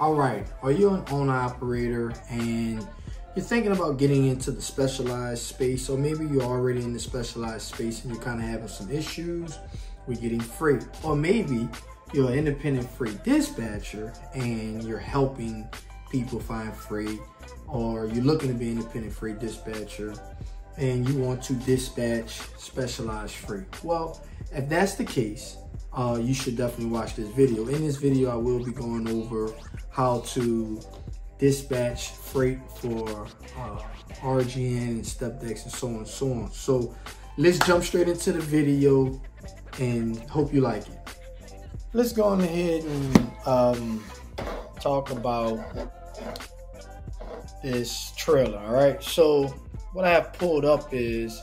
All right, are you an owner operator and you're thinking about getting into the specialized space, or maybe you're already in the specialized space and you're kind of having some issues with getting freight, or maybe you're an independent freight dispatcher and you're helping people find freight, or you're looking to be an independent freight dispatcher and you want to dispatch specialized freight. Well, if that's the case, uh, you should definitely watch this video. In this video, I will be going over how to dispatch freight for uh, RGN and step decks and so on and so on. So let's jump straight into the video and hope you like it. Let's go on ahead and um, talk about this trailer, all right? So what I have pulled up is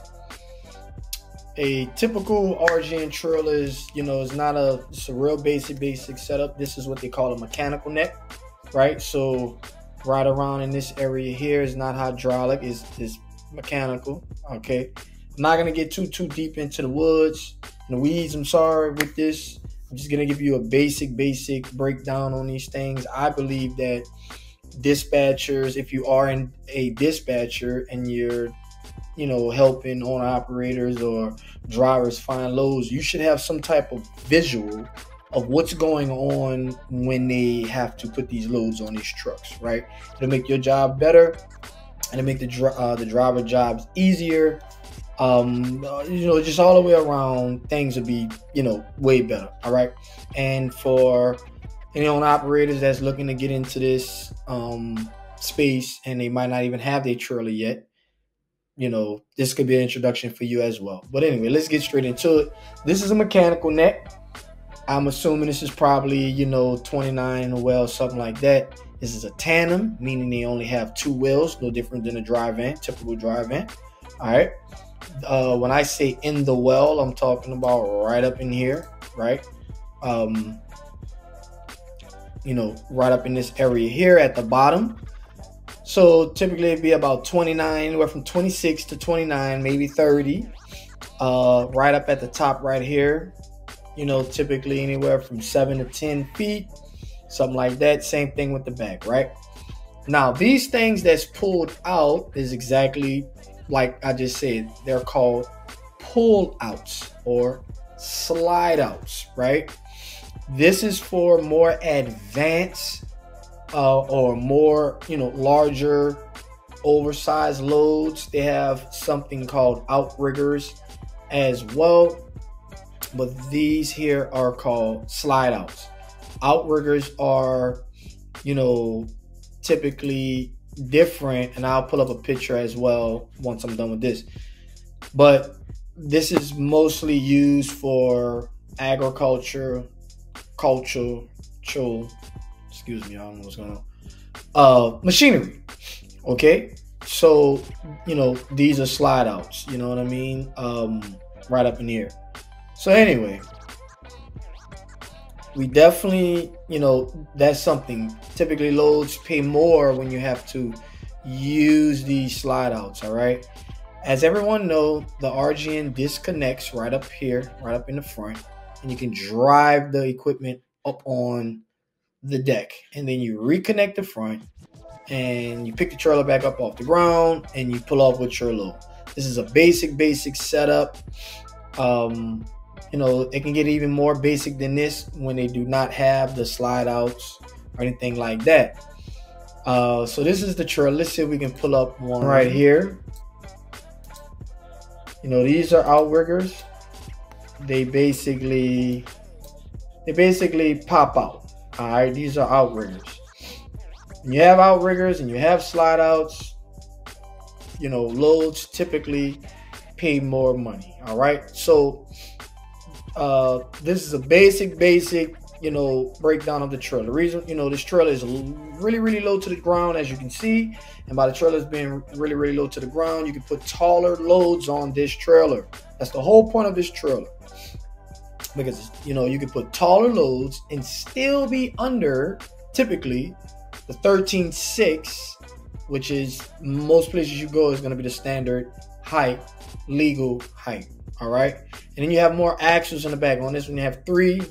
a typical RGN trailer is, you know, it's not a, it's a real basic, basic setup. This is what they call a mechanical neck, right? So right around in this area here is not hydraulic, is is mechanical, okay? I'm not gonna get too, too deep into the woods and the weeds, I'm sorry, with this. I'm just gonna give you a basic, basic breakdown on these things. I believe that dispatchers, if you are in a dispatcher and you're you know, helping owner operators or drivers find loads, you should have some type of visual of what's going on when they have to put these loads on these trucks, right? It'll make your job better and it'll make the uh, the driver jobs easier. Um, you know, just all the way around, things will be, you know, way better. All right. And for any owner operators that's looking to get into this um, space and they might not even have their trailer yet, you know, this could be an introduction for you as well. But anyway, let's get straight into it. This is a mechanical neck. I'm assuming this is probably, you know, 29 in a well, something like that. This is a tandem, meaning they only have two wheels, no different than a dry van, typical dry van. All right. Uh, when I say in the well, I'm talking about right up in here, right? Um, you know, right up in this area here at the bottom. So typically it'd be about 29, anywhere from 26 to 29, maybe 30. Uh, right up at the top right here. You know, typically anywhere from seven to 10 feet, something like that. Same thing with the back, right? Now, these things that's pulled out is exactly like I just said. They're called pull outs or slide outs, right? This is for more advanced uh, or more, you know, larger, oversized loads. They have something called outriggers as well, but these here are called slide outs. Outriggers are, you know, typically different, and I'll pull up a picture as well once I'm done with this. But this is mostly used for agriculture, cultural, excuse me, I don't know what's going on. Uh, machinery. Okay, so you know these are slide outs. You know what I mean? Um, right up in here. So anyway, we definitely, you know, that's something. Typically, loads pay more when you have to use these slide outs. All right. As everyone know, the RGN disconnects right up here, right up in the front, and you can drive the equipment up on the deck and then you reconnect the front and you pick the trailer back up off the ground and you pull off with your load. This is a basic, basic setup. Um, you know, it can get even more basic than this when they do not have the slide outs or anything like that. Uh, so this is the trailer. Let's see if we can pull up one right here. You know, these are outriggers. They basically, they basically pop out. All right, these are outriggers. You have outriggers and you have slide outs, you know, loads typically pay more money. All right, so uh, this is a basic, basic, you know, breakdown of the trailer. The reason, you know, this trailer is really, really low to the ground, as you can see, and by the trailers being really, really low to the ground, you can put taller loads on this trailer. That's the whole point of this trailer because you know you can put taller loads and still be under typically the 13.6 which is most places you go is going to be the standard height legal height all right and then you have more axles in the back on this one you have three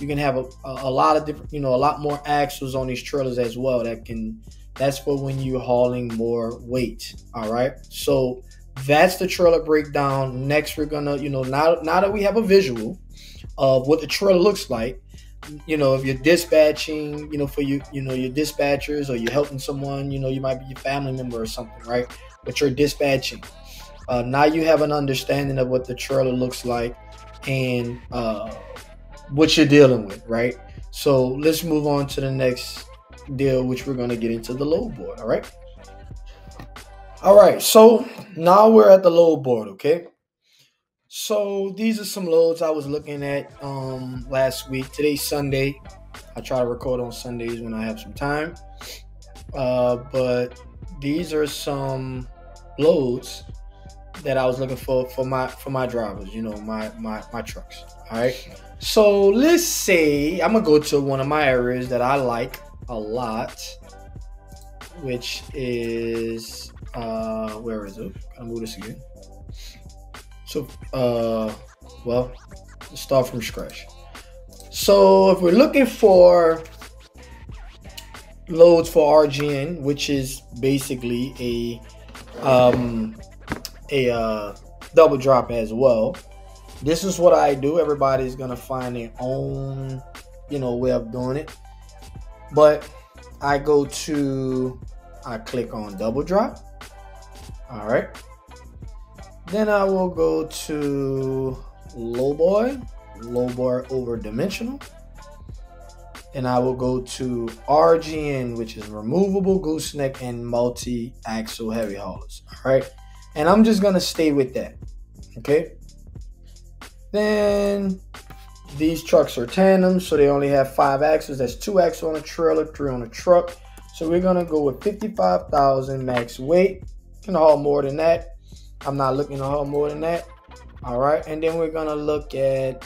you can have a, a, lot of different, you know, a lot more axles on these trailers as well. That can that's for when you're hauling more weight. All right. So that's the trailer breakdown. Next, we're gonna, you know, now now that we have a visual of what the trailer looks like, you know, if you're dispatching, you know, for you, you know, your dispatchers or you're helping someone, you know, you might be your family member or something, right? But you're dispatching. Uh, now you have an understanding of what the trailer looks like and uh, what you're dealing with, right? So let's move on to the next deal, which we're going to get into the load board, all right? All right, so now we're at the load board, okay? So these are some loads I was looking at um, last week. Today's Sunday. I try to record on Sundays when I have some time. Uh, but these are some loads that I was looking for for my for my drivers. You know, my my my trucks. All right. So let's say I'm gonna go to one of my areas that I like a lot, which is uh where is it? Can I move this again? So, uh, well, start from scratch. So, if we're looking for loads for RGN, which is basically a um, a uh, double drop as well, this is what I do. Everybody's gonna find their own, you know, way of doing it. But I go to, I click on double drop. All right. Then I will go to low boy, low boy over dimensional. And I will go to RGN, which is removable gooseneck and multi axle heavy haulers. All right. And I'm just going to stay with that. Okay. Then these trucks are tandem, so they only have five axles. That's two axles on a trailer, three on a truck. So we're gonna go with 55,000 max weight. Can haul more than that. I'm not looking to haul more than that. All right, and then we're gonna look at,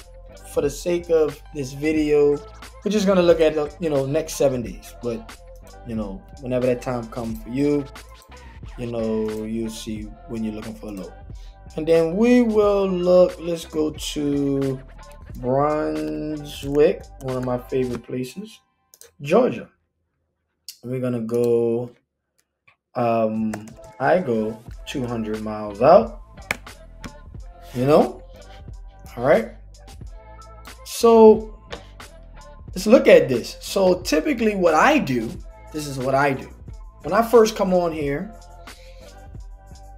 for the sake of this video, we're just gonna look at the you know next seven days. But you know, whenever that time comes for you, you know, you'll see when you're looking for a load. And then we will look. Let's go to Brunswick, one of my favorite places, Georgia. We're gonna go um, I go 200 miles out. You know? All right. So let's look at this. So typically, what I do, this is what I do. When I first come on here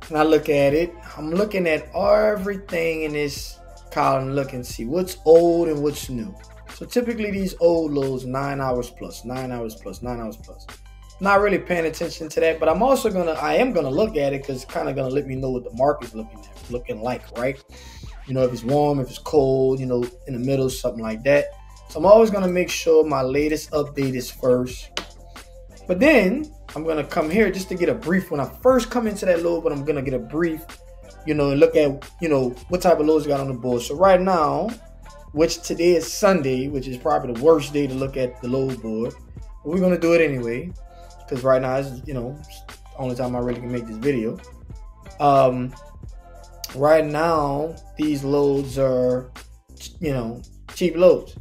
and I look at it, I'm looking at everything in this column, look and see what's old and what's new. So typically, these old lows, nine hours plus, nine hours plus, nine hours plus not really paying attention to that, but I'm also gonna I am gonna look at it because it's kind of gonna let me know what the market's looking looking like, right? You know, if it's warm, if it's cold, you know, in the middle, something like that. So I'm always gonna make sure my latest update is first. But then I'm gonna come here just to get a brief when I first come into that load, but I'm gonna get a brief, you know, and look at you know what type of loads you got on the board. So right now, which today is Sunday, which is probably the worst day to look at the load board. We're gonna do it anyway because right now is you know only time I really can make this video. Um, right now these loads are you know cheap loads.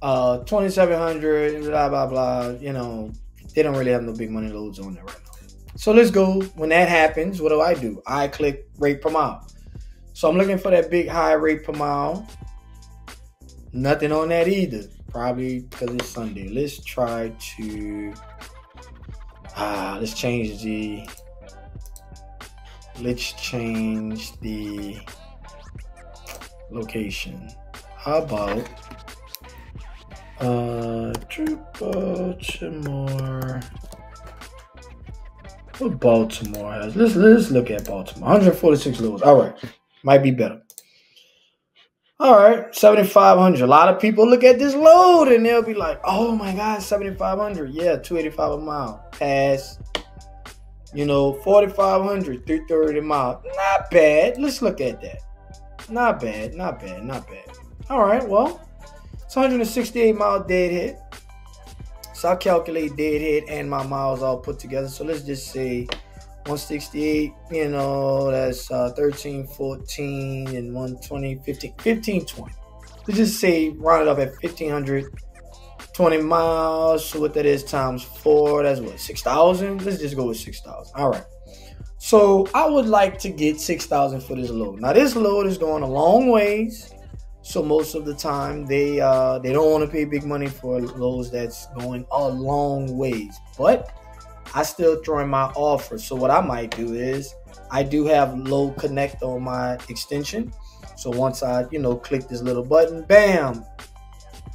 Uh, 2700 blah blah blah. You know they don't really have no big money loads on there right now. So let's go. When that happens, what do I do? I click rate per mile. So I'm looking for that big high rate per mile. Nothing on that either. Probably because it's Sunday. Let's try to Ah, let's change the. Let's change the location. How about uh Baltimore? What Baltimore has? Let's let's look at Baltimore. 146 loads. All right, might be better. All right, 7,500. A lot of people look at this load and they'll be like, oh my God, 7,500. Yeah, 285 a mile. Pass. You know, 4,500, 330 a mile. Not bad. Let's look at that. Not bad, not bad, not bad. All right, well, it's 168 mile deadhead. So I'll calculate deadhead and my miles all put together. So let's just say 168, you know, that's uh, 13, 14, and 120, 15, 15, 20. let's just say round it up at 1500 20 miles. So what that is times four, that's what, 6,000? Let's just go with 6,000. All right. So I would like to get 6,000 for this load. Now this load is going a long ways. So most of the time they uh, they don't want to pay big money for loads that's going a long ways. But I still throw in my offer. So what I might do is I do have low connect on my extension. So once I, you know, click this little button, bam,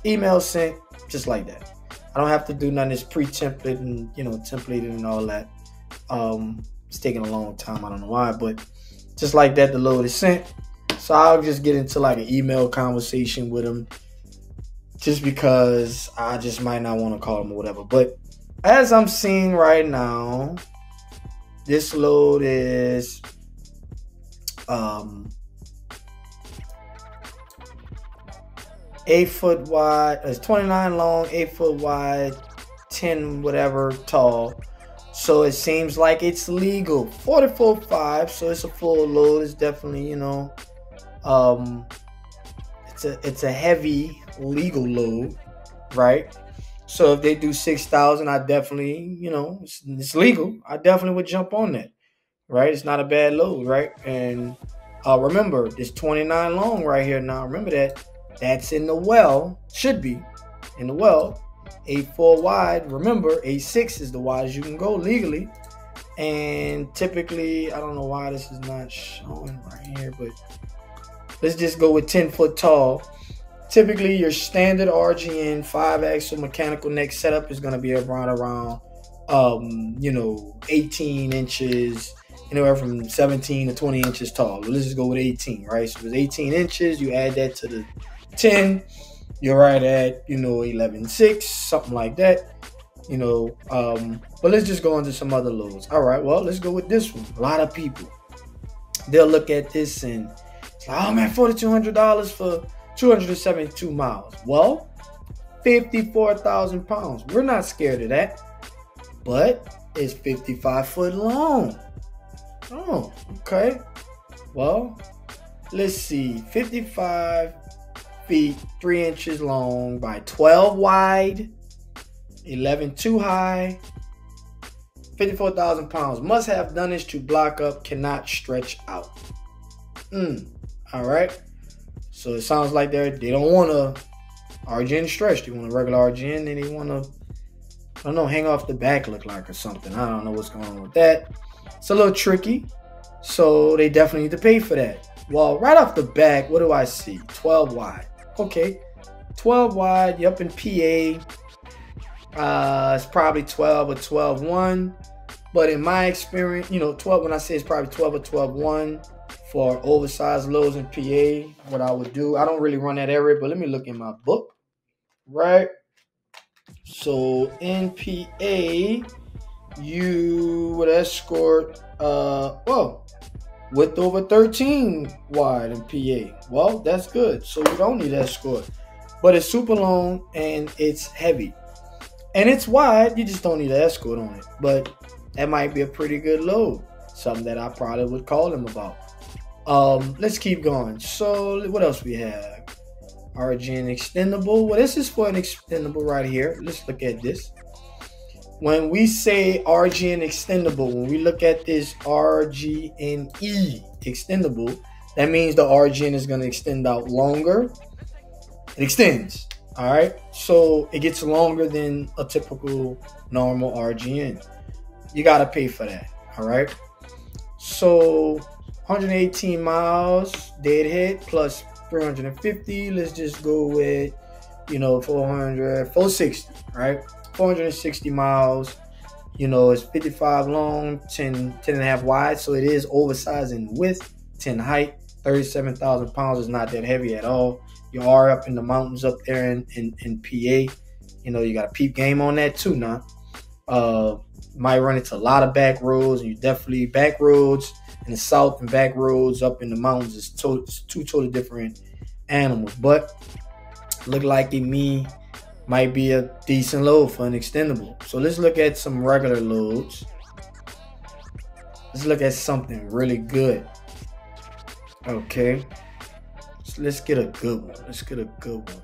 email sent, just like that. I don't have to do none of this pre-template and you know templating and all that. Um, it's taking a long time. I don't know why, but just like that, the load is sent. So I'll just get into like an email conversation with them, just because I just might not want to call them or whatever. But as I'm seeing right now, this load is um eight foot wide. It's 29 long, eight foot wide, 10 whatever tall. So it seems like it's legal. 44.5, so it's a full load. It's definitely, you know, um, it's a it's a heavy legal load, right? So if they do six thousand, I definitely, you know, it's, it's, legal. I definitely would jump on that, right? It's not a bad load, right? And uh, remember, it's twenty nine long right here now. Remember that that's in the well, should be in the well. A4 wide, remember, A6 is the widest you can go legally. And typically, I don't know why this is not showing right here, but let's just go with 10 foot tall. Typically, your standard RGN 5 axle mechanical neck setup is going to be around around, um, you know, 18 inches, anywhere from 17 to 20 inches tall. Let's just go with 18, right? So it's 18 inches. You add that to the 10, you're right at, you know, 11, 6, something like that. You know, um, but let's just go into some other loads. All right, well, let's go with this one. A lot of people, they'll look at this and oh man, $4,200 for 272 miles. Well, 54,000 pounds. We're not scared of that, but it's 55 foot long. Oh, okay. Well, let's see. 55 feet, 3 inches long by 12 wide, 11 too high, 54,000 pounds. Must have dunnage to block up, cannot stretch out. Mm, all right. So it sounds like they're they don't want a RGN stretch. They want a regular RGN and they want to I don't know hang off the back look like or something. I don't know what's going on with that. It's a little tricky. So they definitely need to pay for that. Well, right off the back, what do I see? 12 wide. Okay. 12 wide, up in PA. Uh, it's probably 12 or 12 1. But in my experience, you know, 12 when I say it's probably 12 or 12 1 for oversized loads in PA, what I would do. I don't really run that area, but let me look in my book. Right. So in PA, you would escort uh well with over 13 wide in PA. Well, that's good. So you don't need escort. But it's super long and it's heavy. And it's wide, you just don't need an escort on it. But that might be a pretty good load. Something that I probably would call them about. Um, let's keep going. So what else we have? RGN extendable. Well, this is for an extendable right here. Let's look at this when we say RGN extendable, when we look at this RGNE extendable, that means the RGN is going to extend out longer. It extends. All right. So it gets longer than a typical normal RGN. You got to pay for that. All right. So 118 miles deadhead plus 350. Let's just go with, you know, 400, 460, right? 460 miles. You know, it's 55 long, 10, 10 and a half wide, so it is oversized in width, 10 height, 37,000 pounds is not that heavy at all. You are up in the mountains up there in, in, in PA. You know, you got a peep game on that too now. Uh, might run into a lot of back roads, and you definitely back roads in the south and back roads up in the mountains is to, two totally different animals. But look like it me might be a decent load for an extendable. So let's look at some regular loads. Let's look at something really good. Okay. Let's let's get a good one. Let's get a good one.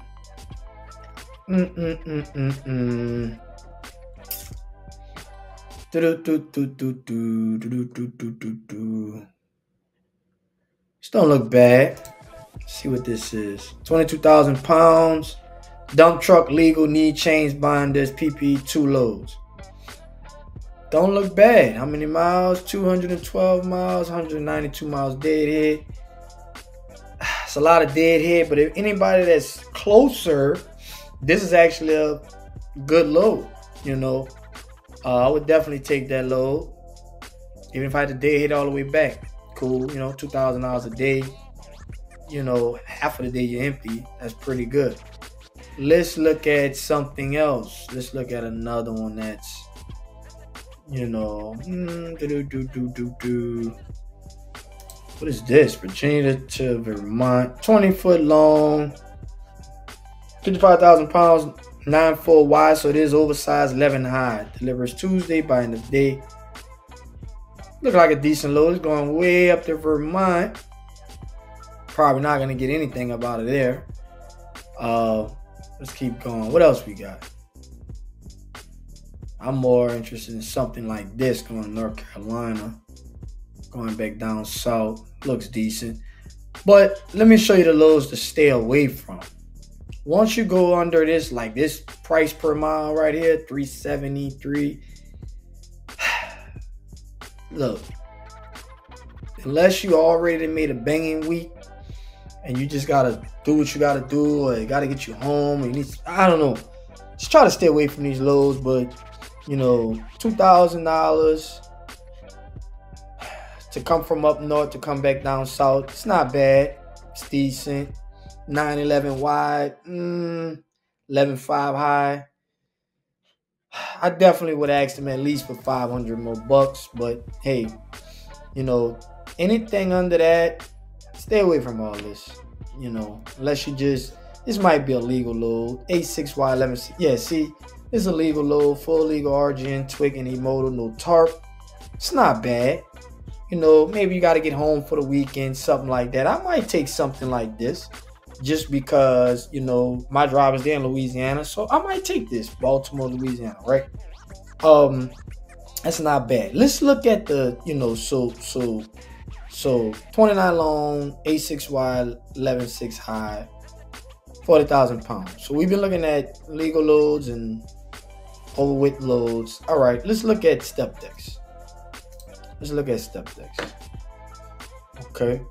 Mm, mm, mm, mm This don't look bad. Let's see what this is. Twenty-two thousand pounds. Dump truck legal need chains binders PP two loads. Don't look bad. How many miles? 212 miles, 192 miles deadhead. It's a lot of deadhead, but if anybody that's closer, this is actually a good load. You know, uh, I would definitely take that load, even if I had to hit all the way back. Cool, you know, two thousand dollars a day. You know, half of the day you're empty. That's pretty good. Let's look at something else. Let's look at another one that's you know, mm. What is this? Virginia to Vermont, 20 foot long, 55,000 pounds, 9 foot wide, so it is oversized, 11 high. Delivers Tuesday by end of day. Look like a decent load. It's going way up to Vermont. Probably not gonna get anything about it there. Uh, let's keep going. What else we got? I'm more interested in something like this going to North Carolina, going back down south. Looks decent. But let me show you the lows to stay away from. Once you go under this, like this price per mile right here, 373. Look, unless you already made a banging week and you just gotta do what you gotta do, or you gotta get you home, or you need, I don't know. Just try to stay away from these lows, but you know, two thousand dollars to come from up north to come back down south. It's not bad. It's decent. 911 wide, mm, 11.5 high. I definitely would ask them at least for 500 more bucks, but hey, you know, anything under that, stay away from all this. You know, unless you just this might be a legal load. A6Y11. Yeah, see, it's a legal load, full legal RGN, TWIC, and eModal, no tarp. It's not bad. You know, maybe you got to get home for the weekend, something like that. I might take something like this just because, you know, my driver's there in Louisiana. So I might take this, Baltimore, Louisiana, right? Um, that's not bad. Let's look at the, you know, so, so, so 29 long, A6Y, 11.6 high, 40,000 pounds. So we've been looking at legal loads and overweight loads. All right, let's look at step decks. Let's look at step decks. Okay.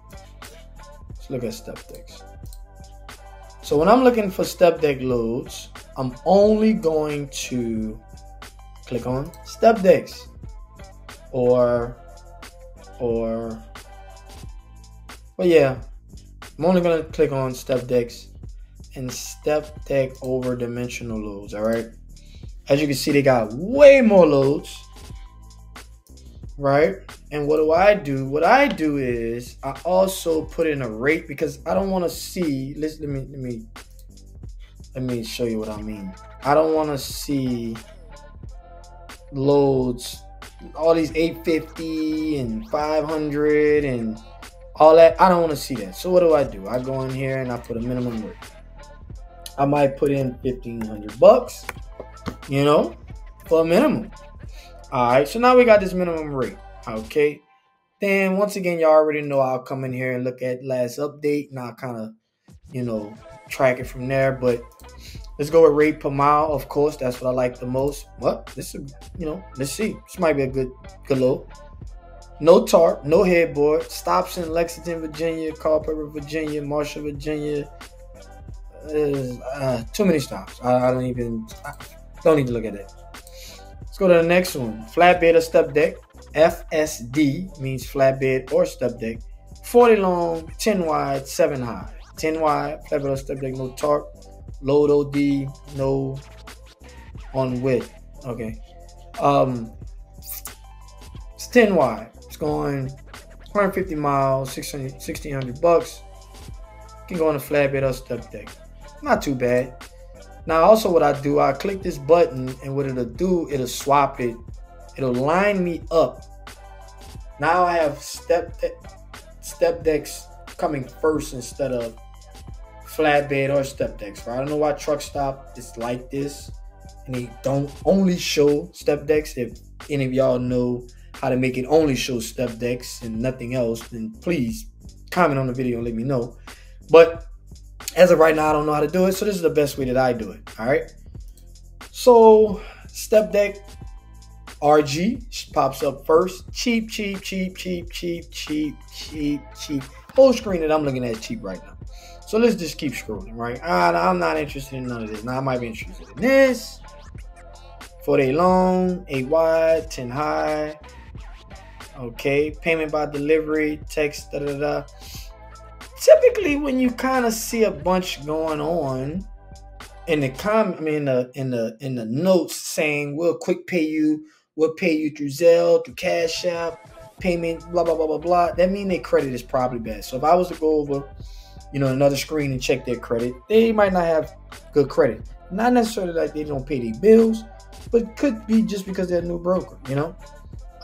Let's look at step decks. So when I'm looking for step deck loads, I'm only going to click on step decks or or well yeah I'm only gonna click on step decks and step deck over dimensional loads all right as you can see, they got way more loads, right? And what do I do? What I do is I also put in a rate because I don't want to see. Let's let me let me let me show you what I mean. I don't want to see loads, all these 850 and 500 and all that. I don't want to see that. So what do I do? I go in here and I put a minimum rate. I might put in 1500 bucks you know, for a minimum. All right, so now we got this minimum rate. Okay, then once again, y'all already know I'll come in here and look at last update, and I'll kind of, you know, track it from there. But let's go with rate per mile. Of course, that's what I like the most. What this is, you know, let's see. This might be a good good low. No tarp, no headboard. Stops in Lexington, Virginia, Culpeper, Virginia, Marshall, Virginia. Uh, too many stops. I, I don't even. I, don't need to look at it. Let's go to the next one. Flatbed or step deck. FSD means flatbed or step deck. 40 long, 10 wide, 7 high. 10 wide, flatbed or step deck, no tarp. Load OD, no on width. Okay. Um, it's 10 wide. It's going 150 miles, 600, 1600 bucks. Can go on a flatbed or step deck. Not too bad. Now, also what I do, I click this button and what it'll do, it'll swap it. It'll line me up. Now I have step de- step decks coming first instead of flatbed or step decks. Right? I don't know why Truckstop is like this, and they don't only show step decks. If any of y'all know how to make it only show step decks and nothing else, then please comment on the video and let me know. But as of right now, I don't know how to do it, so this is the best way that I do it. All right. So step deck RG pops up first. Cheap, cheap, cheap, cheap, cheap, cheap, cheap, cheap. Whole screen that I'm looking at cheap right now. So let's just keep scrolling, right? I, am not interested in none of this. Now I might be interested in this. 4 day long, 8 wide, 10 high. Okay, payment by delivery, text, da da da. Typically, when you kind of see a bunch going on in the com, I mean, in the in the in the notes saying we'll quick pay you, we'll pay you through Zelle, through Cash App, payment, blah blah blah blah blah. That mean their credit is probably bad. So if I was to go over, you know, another screen and check their credit, they might not have good credit. Not necessarily like they don't pay their bills, but could be just because they're a new broker, you know.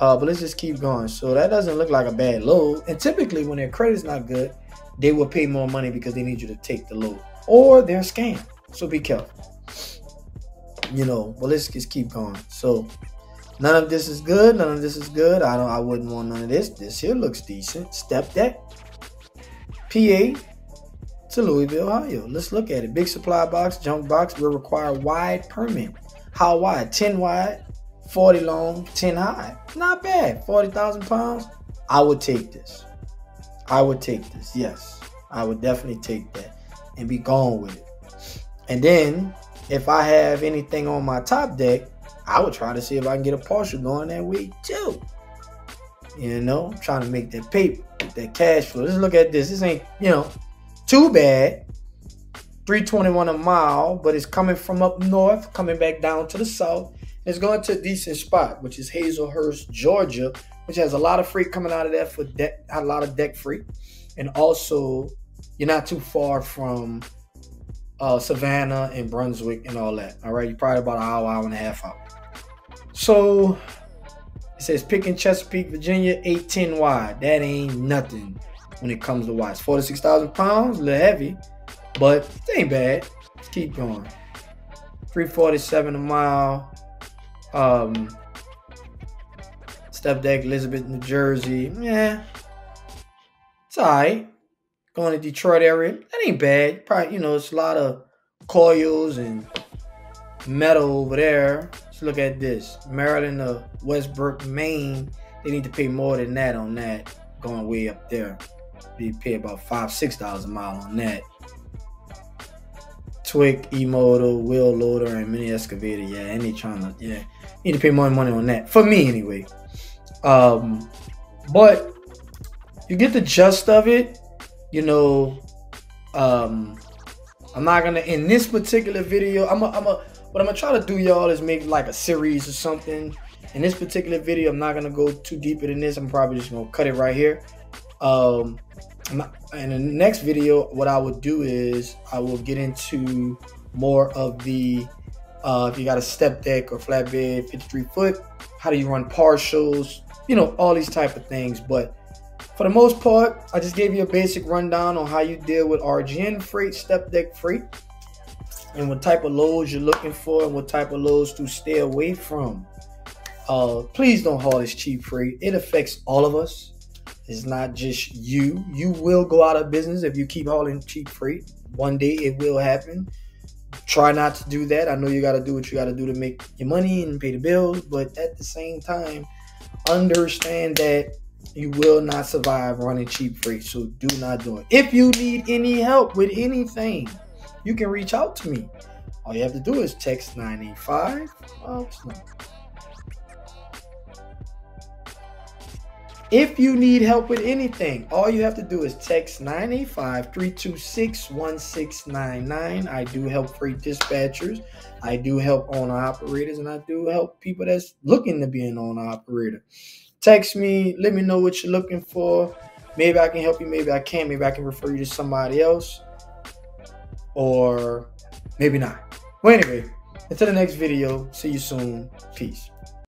Uh, but let's just keep going. So that doesn't look like a bad load. And typically, when their credit's not good, they will pay more money because they need you to take the load, or they're scam. So be careful. You know. But let's just keep going. So none of this is good. None of this is good. I don't. I wouldn't want none of this. This here looks decent. Step deck. PA to Louisville, Ohio. Let's look at it. Big supply box, junk box will require wide permit. How wide? 10 wide, 40 long, 10 high. Not bad. 40,000 pounds. I would take this. I would take this. Yes. I would definitely take that and be gone with it. And then if I have anything on my top deck, I would try to see if I can get a partial going that week too. You know, I'm trying to make that paper, that cash flow. Let's look at this. This ain't, you know, too bad. 321 a mile, but it's coming from up north, coming back down to the south. It's going to a decent spot, which is Hazlehurst, Georgia, which has a lot of freight coming out of there for deck, a lot of deck freight. And also, you're not too far from uh, Savannah and Brunswick and all that. All right, you're probably about an hour, hour and a half out. So it says picking Chesapeake, Virginia, 810 wide. That ain't nothing when it comes to watch. 46,000 pounds, a little heavy. But it ain't bad. Let's keep going. 347 a mile. Um, step deck, Elizabeth, New Jersey. Yeah. It's alright. Going to Detroit area. That ain't bad. Probably, you know, it's a lot of coils and metal over there. Let's look at this. Maryland to Westbrook, Maine. They need to pay more than that on that. Going way up there. They pay about five, six dollars a mile on that. TWIC, eModal, wheel loader, and mini excavator. Yeah, and they trying to yeah need to pay more money on that for me anyway. Um, but you get the gist of it. You know, um, I'm not gonna in this particular video. I'm a, I'm a what I'm gonna try to do, y'all, is make like a series or something. In this particular video, I'm not gonna go too deeper than this. I'm probably just gonna cut it right here. Um, in the next video, what I would do is I will get into more of the uh, if you got a step deck or flatbed, 53 foot, how do you run partials, you know, all these type of things. But for the most part, I just gave you a basic rundown on how you deal with RGN freight, step deck freight, and what type of loads you're looking for and what type of loads to stay away from. Uh, please don't haul this cheap freight. It affects all of us. It's not just you. You will go out of business if you keep hauling cheap freight. One day it will happen. Try not to do that. I know you got to do what you got to do to make your money and pay the bills, but at the same time, understand that you will not survive running cheap freight. So do not do it. If you need any help with anything, you can reach out to me. All you have to do is text 985. Oh, If you need help with anything, all you have to do is text 985 326 1699. I do help freight dispatchers, I do help owner operators, and I do help people that's looking to be an owner operator. Text me, let me know what you're looking for. Maybe I can help you, maybe I can, maybe I can refer you to somebody else, or maybe not. Well, anyway, until the next video, see you soon. Peace.